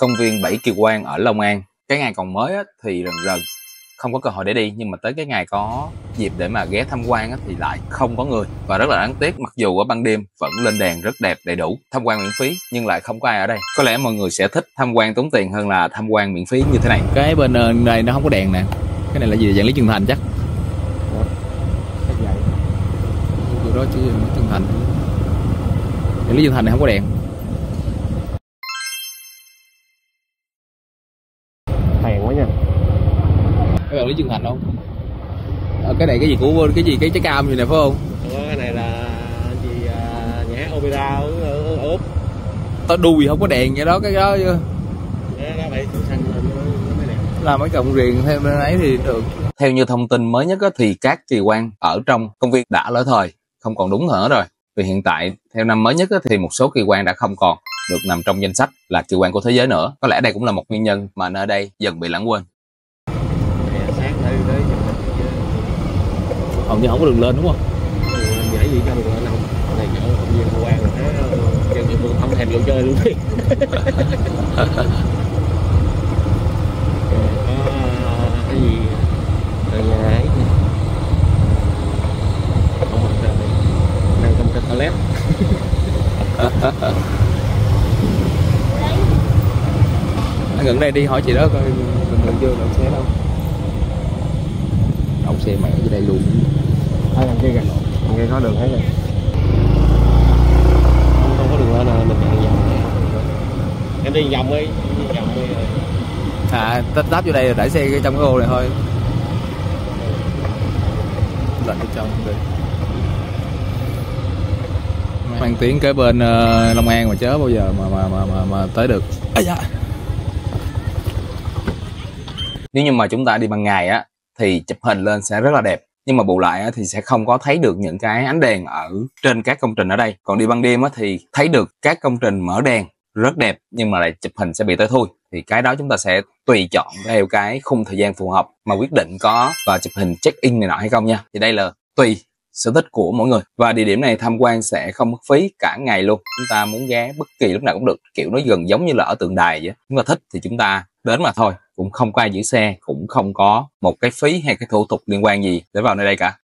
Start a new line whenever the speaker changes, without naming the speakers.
công viên Bảy Kiều Quan ở Long An. Cái ngày còn mới á, thì rần rần. Không có cơ hội để đi nhưng mà tới cái ngày có dịp để mà ghé tham quan á, thì lại không có người. Và rất là đáng tiếc mặc dù ở ban đêm vẫn lên đèn rất đẹp đầy đủ tham quan miễn phí nhưng lại không có ai ở đây. Có lẽ mọi người sẽ thích tham quan tốn tiền hơn là tham quan miễn phí như thế này.
Cái bên ờ, này nó không có đèn nè. Cái này là gì? Dạng lý trường thành chắc. Đó chứ trường thành. Lý trường thành này không có đèn gần lý trường thành không ờ, cái này cái gì của cái gì cái trái cam gì này phải không?
Ủa, cái này là gì à, nhà hát opera ở, ở, ở úc.
Tao đùi không có đèn vậy đó cái đó chứ làm mấy cọng riền thêm bên ấy thì được.
Theo như thông tin mới nhất á, thì các kỳ quan ở trong công viên đã lỡ thời không còn đúng nữa rồi. Vì hiện tại theo năm mới nhất á, thì một số kỳ quan đã không còn được nằm trong danh sách là kỳ quan của thế giới nữa. Có lẽ đây cũng là một nguyên nhân mà nơi đây dần bị lãng quên
Nè, sáng tới tới chụp hình chứ
hầu như không có đường lên đúng không?
Ừ, nhảy gì cho được lên không này chỗ công viên là thế dân địa phương không thèm vô chơi luôn. Đi cái gì? Rồi nhà ấy không mặt trời đang trong cái toilet.
Gần đây đi hỏi chị đó coi bình thường chưa đậu xe đâu xe mẹ dưới đây luôn.
Ở đằng kia kìa. Đằng kia có đường thấy kìa không không có đường lên nào mình chạy vòng em đi vòng đi đi vòng đi rồi.
À tấp vô đây rồi đẩy xe trong cái ô này thôi. Lạnh ở trong đi mang tiếng kế bên ờ, Long An mà chớ bao giờ mà mà mà mà, mà tới được.
Nếu như mà chúng ta đi ban ngày á thì chụp hình lên sẽ rất là đẹp. Nhưng mà bù lại thì sẽ không có thấy được những cái ánh đèn ở trên các công trình ở đây. Còn đi ban đêm á, thì thấy được các công trình mở đèn rất đẹp nhưng mà lại chụp hình sẽ bị tới thui. Thì cái đó chúng ta sẽ tùy chọn theo cái khung thời gian phù hợp mà quyết định có và chụp hình check in này nọ hay không nha. Thì đây là tùy sở thích của mỗi người. Và địa điểm này tham quan sẽ không mất phí cả ngày luôn. Chúng ta muốn ghé bất kỳ lúc nào cũng được. Kiểu nó gần giống như là ở tượng đài vậy chúng ta thích thì chúng ta đến mà thôi cũng không có ai giữ xe, cũng không có một cái phí hay cái thủ tục liên quan gì để vào nơi đây cả.